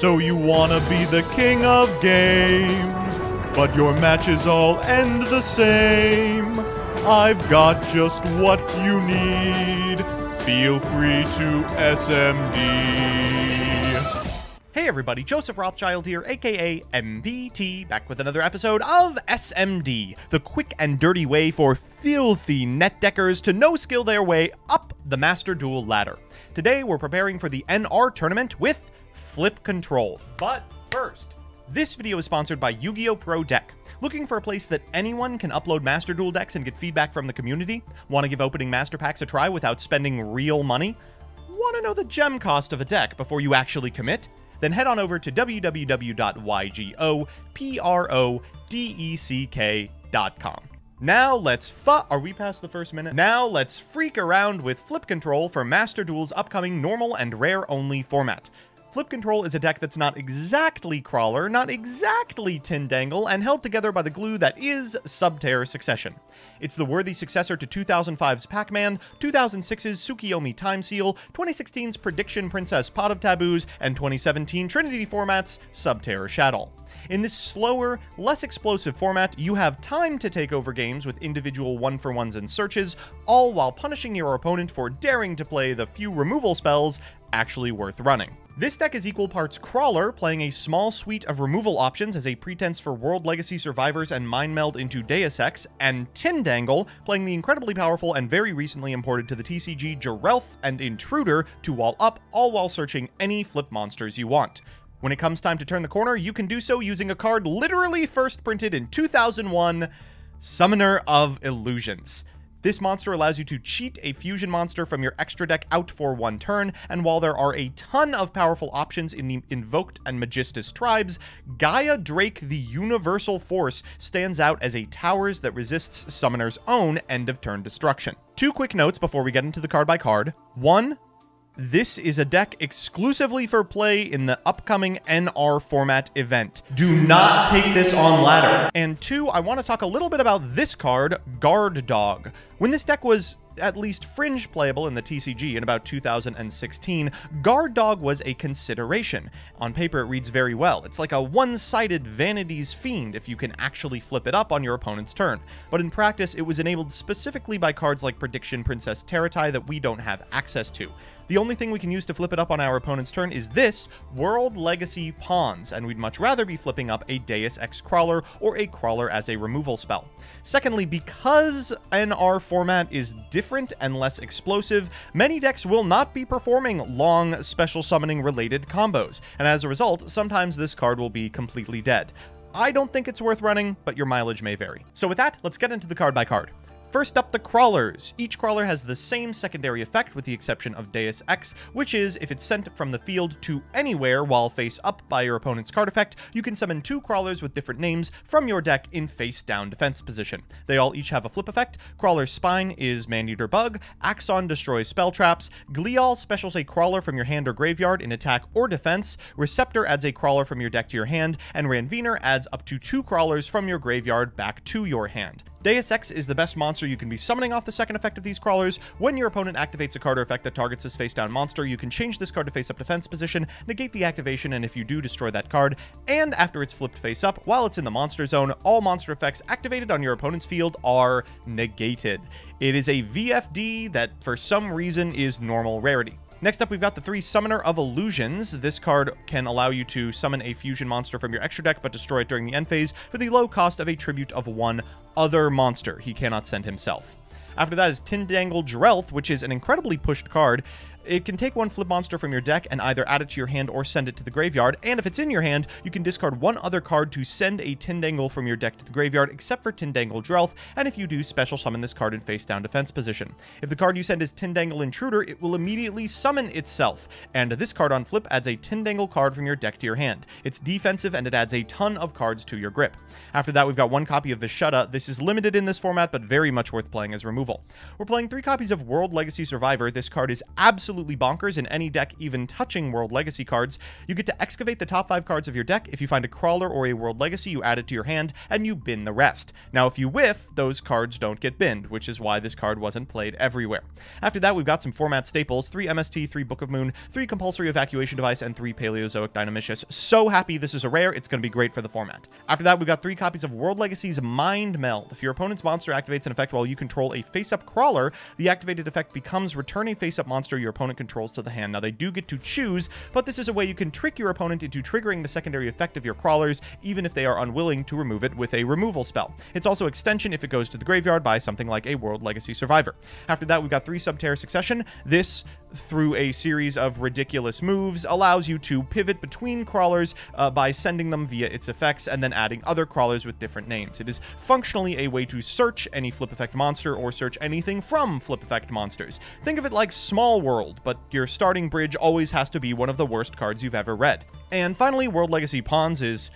So you wanna be the king of games, but your matches all end the same. I've got just what you need. Feel free to SMD. Hey everybody, Joseph Rothschild here, aka MBT, back with another episode of SMD, the quick and dirty way for filthy net deckers to no skill their way up the Master Duel ladder. Today we're preparing for the NR tournament with Flip Control. But first, this video is sponsored by Yu-Gi-Oh! Pro Deck. Looking for a place that anyone can upload Master Duel decks and get feedback from the community? Want to give opening Master Packs a try without spending real money? Want to know the gem cost of a deck before you actually commit? Then head on over to www.ygoprodeck.com. Now let's fu- Are we past the first minute? Now let's freak around with Flip Control for Master Duel's upcoming normal and rare only format. Flip Control is a deck that's not exactly Krawler, not exactly Tindangle, and held together by the glue that is Subterror Succession. It's the worthy successor to 2005's Pac-Man, 2006's Tsukiyomi Time Seal, 2016's Prediction Princess Pot of Taboos, and 2017 Trinity formats Subterror Shadow. In this slower, less explosive format, you have time to take over games with individual one-for-ones and searches, all while punishing your opponent for daring to play the few removal spells actually worth running. This deck is equal parts Krawler, playing a small suite of removal options as a pretense for World Legacy survivors and mind meld into Deus Ex, and Tindangle, playing the incredibly powerful and very recently imported to the TCG Jhrelth and Intruder to wall up, all while searching any flip monsters you want. When it comes time to turn the corner, you can do so using a card literally first printed in 2001, Summoner of Illusions. This monster allows you to cheat a fusion monster from your extra deck out for one turn, and while there are a ton of powerful options in the Invoked and Magistus tribes, Gaia Drake the Universal Force stands out as a towers that resists Summoner's own end of turn destruction. Two quick notes before we get into the card by card. One, this is a deck exclusively for play in the upcoming NR format event. Do not take this on ladder. And two, I want to talk a little bit about this card, Guard Dog. When this deck was at least fringe playable in the TCG in about 2016, Guard Dog was a consideration. On paper, it reads very well. It's like a one sided Vanity's Fiend if you can actually flip it up on your opponent's turn. But in practice, it was enabled specifically by cards like Prediction Princess Tarotrei that we don't have access to. The only thing we can use to flip it up on our opponent's turn is this World Legacy Pawns, and we'd much rather be flipping up a Deus Ex Krawler or a Krawler as a removal spell. Secondly, because NR format is different and less explosive, many decks will not be performing long special summoning related combos, and as a result, sometimes this card will be completely dead. I don't think it's worth running, but your mileage may vary. So with that, let's get into the card by card. First up, the Krawlers. Each Krawler has the same secondary effect with the exception of Deus Ex, which is if it's sent from the field to anywhere while face up by your opponent's card effect, you can summon two Krawlers with different names from your deck in face down defense position. They all each have a flip effect. Krawler's Spine is Maneater Bug, Axon destroys spell traps, Glial specials a Krawler from your hand or graveyard in attack or defense, Receptor adds a Krawler from your deck to your hand, and Ranvener adds up to two Krawlers from your graveyard back to your hand. Deus Ex is the best monster you can be summoning off the second effect of these krawlers. When your opponent activates a card or effect that targets this face down monster, you can change this card to face up defense position, negate the activation, and if you do, destroy that card. And after it's flipped face up, while it's in the monster zone, all monster effects activated on your opponent's field are negated. It is a VFD that for some reason is normal rarity. Next up, we've got the three Summoner of Illusions. This card can allow you to summon a fusion monster from your extra deck, but destroy it during the end phase for the low cost of a tribute of one other monster he cannot send himself. After that is Tindangle Jhrelth, which is an incredibly pushed card. It can take one flip monster from your deck and either add it to your hand or send it to the graveyard, and if it's in your hand, you can discard one other card to send a Tindangle from your deck to the graveyard, except for Tindangle Jhrelth, and if you do, special summon this card in face down defense position. If the card you send is Tindangle Intruder, it will immediately summon itself, and this card on flip adds a Tindangle card from your deck to your hand. It's defensive and it adds a ton of cards to your grip. After that, we've got one copy of Vishutta. This is limited in this format, but very much worth playing as removal. We're playing three copies of World Legacy Survivor. This card is absolutely absolutely bonkers in any deck even touching World Legacy cards. You get to excavate the top five cards of your deck. If you find a Krawler or a World Legacy, you add it to your hand, and you bin the rest. Now, if you whiff, those cards don't get binned, which is why this card wasn't played everywhere. After that, we've got some format staples, 3 MST, 3 Book of Moon, 3 Compulsory Evacuation Device, and 3 Paleozoic Dinomischus. So happy this is a rare, it's going to be great for the format. After that, we've got 3 copies of World Legacy's Mind Meld. If your opponent's monster activates an effect while you control a face-up krawler, the activated effect becomes return a face-up monster your opponent controls to the hand. Now, they do get to choose, but this is a way you can trick your opponent into triggering the secondary effect of your krawlers, even if they are unwilling to remove it with a removal spell. It's also extension if it goes to the graveyard by something like a World Legacy Survivor. After that, we've got 3 Subterror Succession. This through a series of ridiculous moves allows you to pivot between krawlers uh, by sending them via its effects and then adding other krawlers with different names. It is functionally a way to search any flip effect monster or search anything from flip effect monsters. Think of it like Small World, but your starting bridge always has to be one of the worst cards you've ever read. And finally, World Legacy Pawns is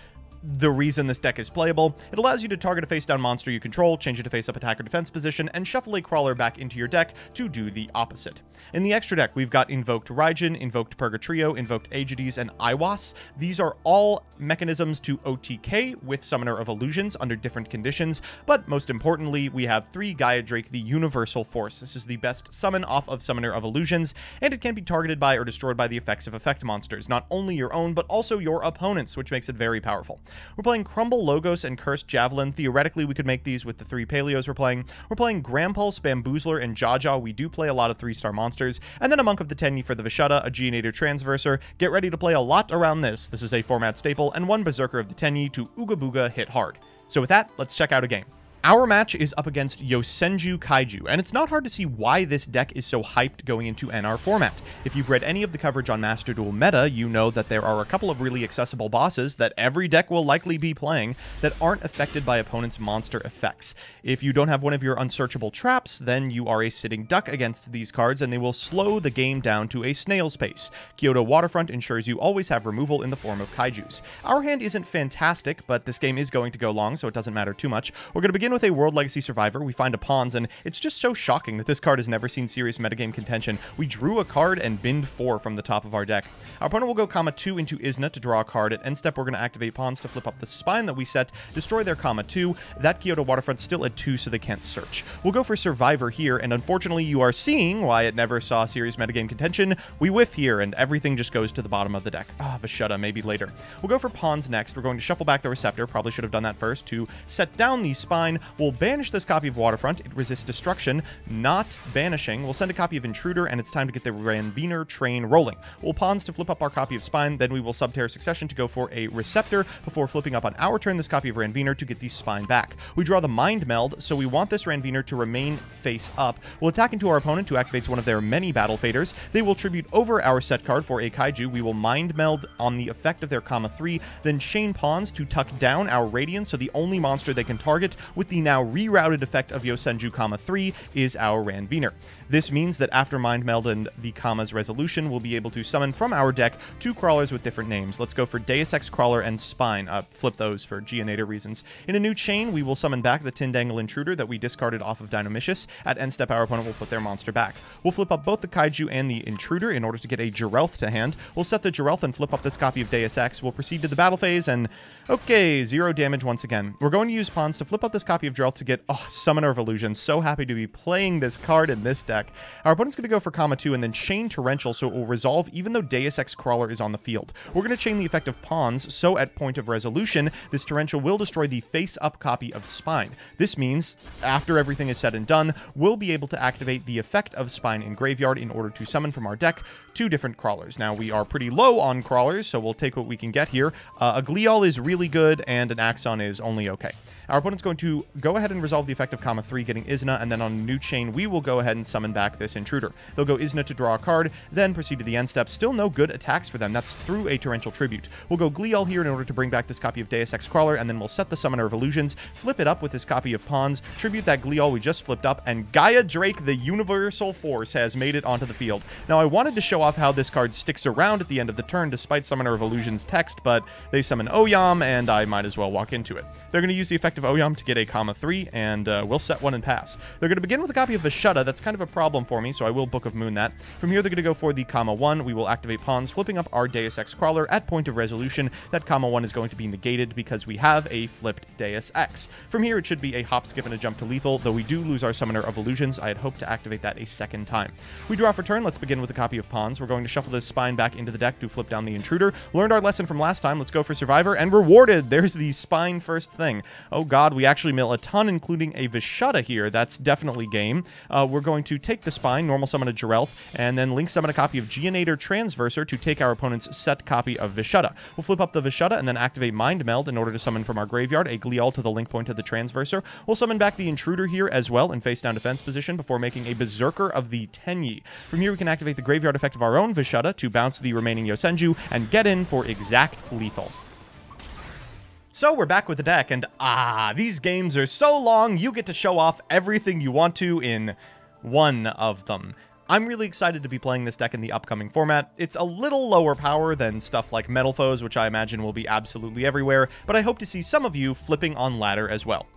the reason this deck is playable. It allows you to target a face-down monster you control, change it to face-up attack or defense position, and shuffle a krawler back into your deck to do the opposite. In the extra deck, we've got Invoked Raidjin, Invoked Purgatrio, Invoked Augoeides, and Aiwass. These are all mechanisms to OTK with Summoner of Illusions under different conditions, but most importantly, we have 3 Gaia Drake, the Universal Force. This is the best summon off of Summoner of Illusions, and it can be targeted by or destroyed by the effects of effect monsters, not only your own, but also your opponent's, which makes it very powerful. We're playing Crumble Logos and Cursed Javelin. Theoretically, we could make these with the three Paleos we're playing. We're playing Grampulse, Bamboozler, and Jaja. We do play a lot of three-star monsters. And then a Monk of the Tenyi for the Vishada, a Geonator Transverser. Get ready to play a lot around this. This is a format staple, and one Berserker of the Tenyi to Ooga Booga hit hard. So with that, let's check out a game. Our match is up against Yosenju Kaiju, and it's not hard to see why this deck is so hyped going into NR format. If you've read any of the coverage on Master Duel Meta, you know that there are a couple of really accessible bosses that every deck will likely be playing that aren't affected by opponents' monster effects. If you don't have one of your unsearchable traps, then you are a sitting duck against these cards, and they will slow the game down to a snail's pace. Kyoto Waterfront ensures you always have removal in the form of Kaijus. Our hand isn't fantastic, but this game is going to go long, so it doesn't matter too much. We're going to begin with a World Legacy Survivor, we find a Pawns, and it's just so shocking that this card has never seen serious metagame contention. We drew a card and binned four from the top of our deck. Our opponent will go Kama 2 into Izna to draw a card. At end step, we're going to activate Pawns to flip up the spine that we set, destroy their Kama 2. That Kyoto Waterfront's still at 2, so they can't search. We'll go for Survivor here, and unfortunately, you are seeing why it never saw serious metagame contention. We whiff here, and everything just goes to the bottom of the deck. Ah, Vishada, maybe later. We'll go for Pawns next. We're going to shuffle back the Receptor. Probably should have done that first to set down the spine. We'll banish this copy of Waterfront. It resists destruction, not banishing. We'll send a copy of Intruder, and it's time to get the Ranvener train rolling. We'll pawns to flip up our copy of Spine, then we will Subterror Succession to go for a Receptor before flipping up on our turn this copy of Ranvener to get the Spine back. We draw the Mind Meld, so we want this Ranvener to remain face up. We'll attack into our opponent, who activates one of their many Battle Faders. They will tribute over our set card for a Kaiju. We will Mind Meld on the effect of their Kama 3, then Chain Pawns to tuck down our Radiance, so the only monster they can target with the now rerouted effect of Yosenju, Kama 3 is our Ranvener. This means that after Mind Meld and the Kama's resolution, we'll be able to summon from our deck two krawlers with different names. Let's go for Deus Ex Krawler and Spine. Uh, flip those for Geonator reasons. In a new chain, we will summon back the Tindangle Intruder that we discarded off of Dinomischus. At end step, our opponent will put their monster back. We'll flip up both the Kaiju and the Intruder in order to get a Jhrelth to hand. We'll set the Jhrelth and flip up this copy of Deus Ex. We'll proceed to the battle phase, and okay, zero damage once again. We're going to use Pawns to flip up this copy of Jhrelth to get, oh, Summoner of Illusions. So happy to be playing this card in this deck. Our opponent's going to go for Kama 2 and then chain Torrential so it will resolve even though Deus Ex Krawler is on the field. We're going to chain the effect of Pawns, so at point of resolution, this Torrential will destroy the face-up copy of Spine. This means, after everything is said and done, we'll be able to activate the effect of Spine in Graveyard in order to summon from our deck two different krawlers. Now, we are pretty low on krawlers, so we'll take what we can get here. Uh, a Glial is really good, and an Axon is only okay. Our opponent's going to go ahead and resolve the effect of Kama 3, getting Izna, and then on new chain, we will go ahead and summon back this intruder. They'll go Izna to draw a card, then proceed to the end step. Still no good attacks for them. That's through a Torrential Tribute. We'll go Glial here in order to bring back this copy of Deus Ex Krawler, and then we'll set the Summoner of Illusions, flip it up with this copy of Pawns, tribute that Glial we just flipped up, and Gaia Drake, the Universal Force, has made it onto the field. Now, I wanted to show off how this card sticks around at the end of the turn despite Summoner of Illusions text, but they summon Oyam, and I might as well walk into it. They're going to use the effect of Oyam to get a Kama 3, and uh, we'll set one and pass. They're going to begin with a copy of Vashutta. That's kind of a problem for me, so I will Book of Moon that. From here, they're going to go for the Kama 1. We will activate pawns, flipping up our Deus Ex Krawler at point of resolution. That Kama 1 is going to be negated because we have a flipped Deus Ex. From here, it should be a hop, skip, and a jump to lethal, though we do lose our Summoner of Illusions. I had hoped to activate that a second time. We draw for turn. Let's begin with a copy of pawns. We're going to shuffle this spine back into the deck to flip down the intruder. Learned our lesson from last time. Let's go for Survivor, and rewarded. There's the spine first thing. Oh god, we actually a ton, including a Vashutta here. That's definitely game. Uh, we're going to take the spine, normal summon a Jhrelth, and then link summon a copy of Geonator Transverser to take our opponent's set copy of Vashutta. We'll flip up the Vashutta and then activate Mind Meld in order to summon from our graveyard a Glial to the link point of the Transverser. We'll summon back the Intruder here as well in face down defense position before making a Berserker of the Tenyi. From here, we can activate the graveyard effect of our own Vashutta to bounce the remaining Yosenju and get in for exact lethal. So we're back with the deck, and ah, these games are so long, you get to show off everything you want to in one of them. I'm really excited to be playing this deck in the upcoming format. It's a little lower power than stuff like Metal Foes, which I imagine will be absolutely everywhere, but I hope to see some of you flipping on ladder as well.